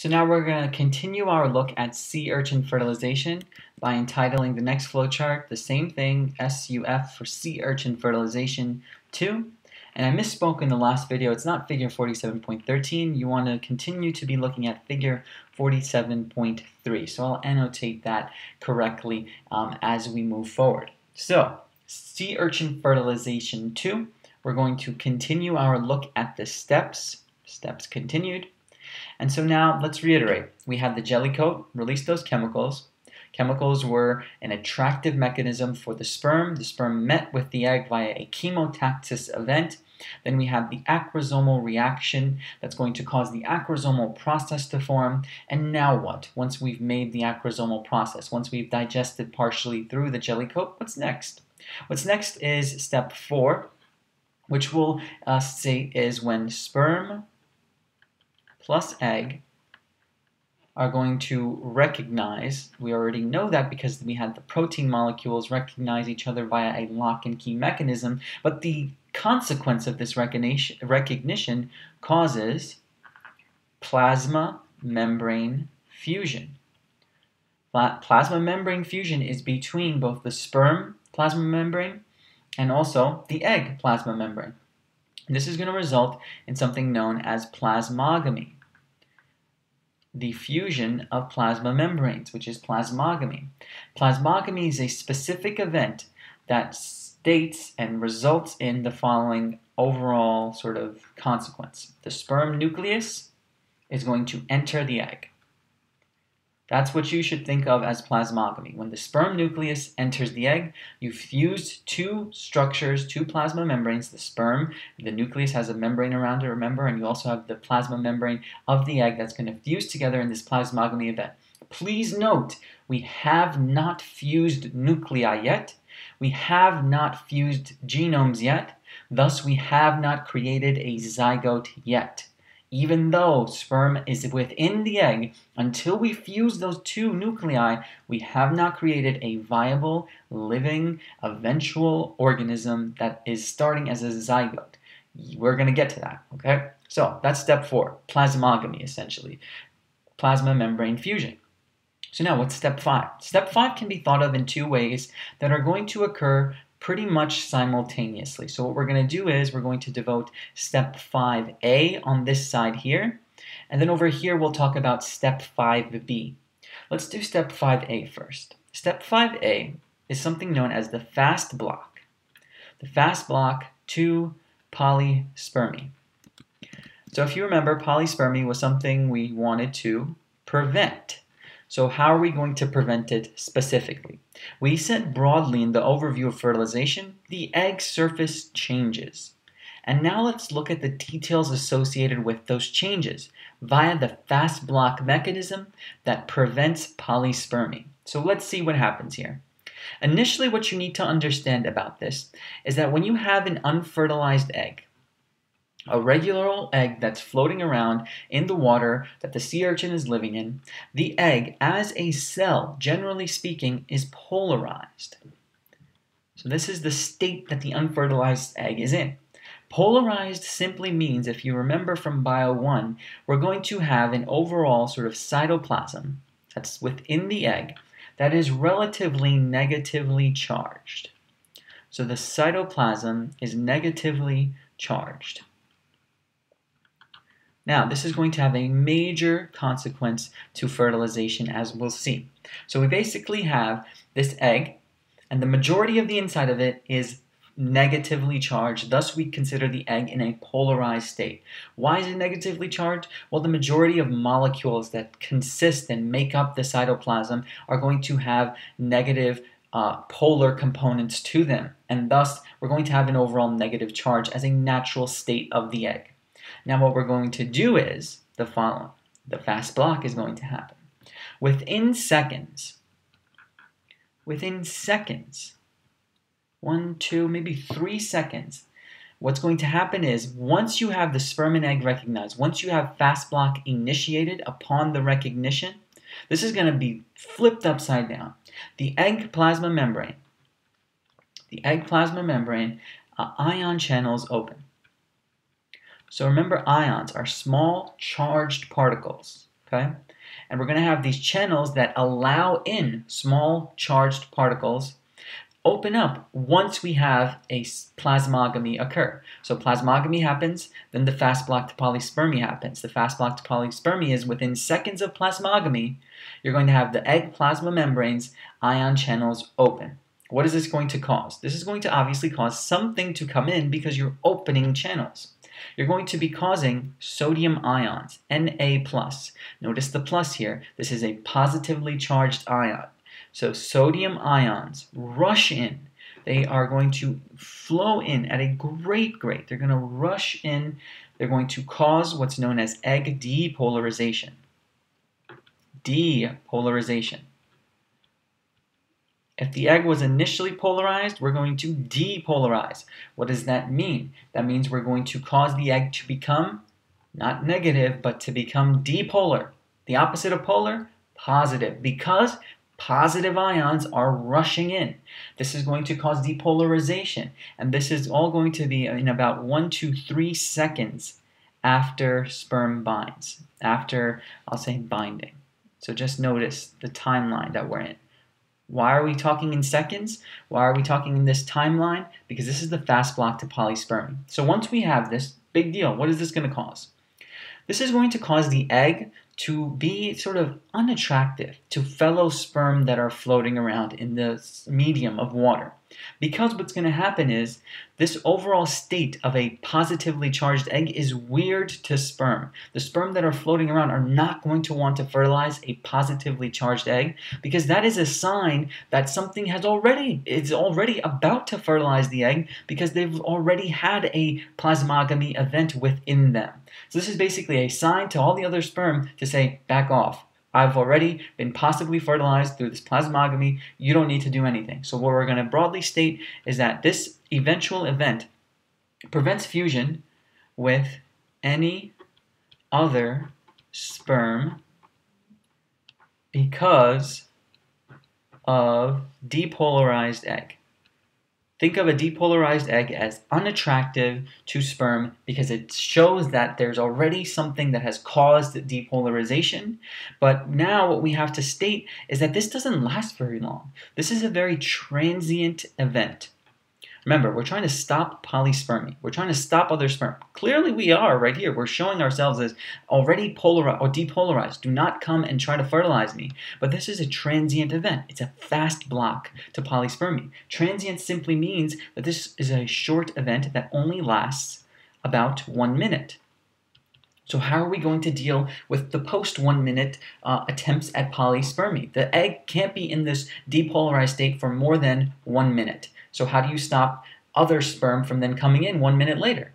So now we're going to continue our look at sea urchin fertilization by entitling the next flowchart the same thing, SUF for sea urchin fertilization 2. And I misspoke in the last video, it's not figure 47.13, you want to continue to be looking at figure 47.3. So I'll annotate that correctly um, as we move forward. So, sea urchin fertilization 2, we're going to continue our look at the steps, steps continued, and so now let's reiterate. We had the jelly coat release those chemicals. Chemicals were an attractive mechanism for the sperm. The sperm met with the egg via a chemotaxis event. Then we have the acrosomal reaction that's going to cause the acrosomal process to form. And now what? Once we've made the acrosomal process, once we've digested partially through the jelly coat, what's next? What's next is step four, which we'll uh, say is when sperm plus egg are going to recognize, we already know that because we had the protein molecules recognize each other via a lock and key mechanism, but the consequence of this recognition causes plasma membrane fusion. Plasma membrane fusion is between both the sperm plasma membrane and also the egg plasma membrane. This is going to result in something known as plasmogamy. The fusion of plasma membranes, which is plasmogamy. Plasmogamy is a specific event that states and results in the following overall sort of consequence. The sperm nucleus is going to enter the egg. That's what you should think of as plasmogamy. When the sperm nucleus enters the egg, you've fused two structures, two plasma membranes. The sperm, the nucleus has a membrane around it, remember, and you also have the plasma membrane of the egg that's going to fuse together in this plasmogamy event. Please note, we have not fused nuclei yet. We have not fused genomes yet. Thus, we have not created a zygote yet even though sperm is within the egg, until we fuse those two nuclei, we have not created a viable, living, eventual organism that is starting as a zygote. We're going to get to that, okay? So that's step four, plasmogamy, essentially. Plasma membrane fusion. So now what's step five? Step five can be thought of in two ways that are going to occur pretty much simultaneously. So what we're going to do is we're going to devote step 5a on this side here, and then over here we'll talk about step 5b. Let's do step 5a first. Step 5a is something known as the fast block. The fast block to polyspermy. So if you remember, polyspermy was something we wanted to prevent. So how are we going to prevent it specifically? We said broadly in the overview of fertilization, the egg surface changes. And now let's look at the details associated with those changes via the fast block mechanism that prevents polyspermy. So let's see what happens here. Initially, what you need to understand about this is that when you have an unfertilized egg, a regular old egg that's floating around in the water that the sea urchin is living in, the egg, as a cell, generally speaking, is polarized. So this is the state that the unfertilized egg is in. Polarized simply means, if you remember from Bio 1, we're going to have an overall sort of cytoplasm that's within the egg that is relatively negatively charged. So the cytoplasm is negatively charged. Now, this is going to have a major consequence to fertilization, as we'll see. So we basically have this egg, and the majority of the inside of it is negatively charged. Thus, we consider the egg in a polarized state. Why is it negatively charged? Well, the majority of molecules that consist and make up the cytoplasm are going to have negative uh, polar components to them, and thus we're going to have an overall negative charge as a natural state of the egg. Now what we're going to do is the following. The fast block is going to happen. Within seconds, within seconds, one, two, maybe three seconds, what's going to happen is once you have the sperm and egg recognized, once you have fast block initiated upon the recognition, this is going to be flipped upside down. The egg plasma membrane, the egg plasma membrane, uh, ion channels open. So remember ions are small charged particles. okay? And we're going to have these channels that allow in small charged particles open up once we have a plasmogamy occur. So plasmogamy happens, then the fast block to polyspermy happens. The fast block to polyspermy is within seconds of plasmogamy, you're going to have the egg plasma membranes ion channels open. What is this going to cause? This is going to obviously cause something to come in because you're opening channels. You're going to be causing sodium ions, Na+. Notice the plus here. This is a positively charged ion. So sodium ions rush in. They are going to flow in at a great rate. They're going to rush in. They're going to cause what's known as egg depolarization. Depolarization. If the egg was initially polarized, we're going to depolarize. What does that mean? That means we're going to cause the egg to become not negative, but to become dipolar. The opposite of polar, positive, because positive ions are rushing in. This is going to cause depolarization, and this is all going to be in about one to three seconds after sperm binds, after, I'll say, binding. So just notice the timeline that we're in. Why are we talking in seconds? Why are we talking in this timeline? Because this is the fast block to polyspermy. So once we have this, big deal, what is this going to cause? This is going to cause the egg to be sort of unattractive to fellow sperm that are floating around in the medium of water. Because what's going to happen is this overall state of a positively charged egg is weird to sperm. The sperm that are floating around are not going to want to fertilize a positively charged egg because that is a sign that something has already is already about to fertilize the egg because they've already had a plasmogamy event within them. So this is basically a sign to all the other sperm to say back off. I've already been possibly fertilized through this plasmogamy. You don't need to do anything. So what we're going to broadly state is that this eventual event prevents fusion with any other sperm because of depolarized egg. Think of a depolarized egg as unattractive to sperm because it shows that there's already something that has caused depolarization. But now what we have to state is that this doesn't last very long. This is a very transient event. Remember, we're trying to stop polyspermy. We're trying to stop other sperm. Clearly, we are right here. We're showing ourselves as already polarized or depolarized. Do not come and try to fertilize me. But this is a transient event. It's a fast block to polyspermy. Transient simply means that this is a short event that only lasts about one minute. So how are we going to deal with the post one minute uh, attempts at polyspermy? The egg can't be in this depolarized state for more than one minute. So how do you stop other sperm from then coming in one minute later?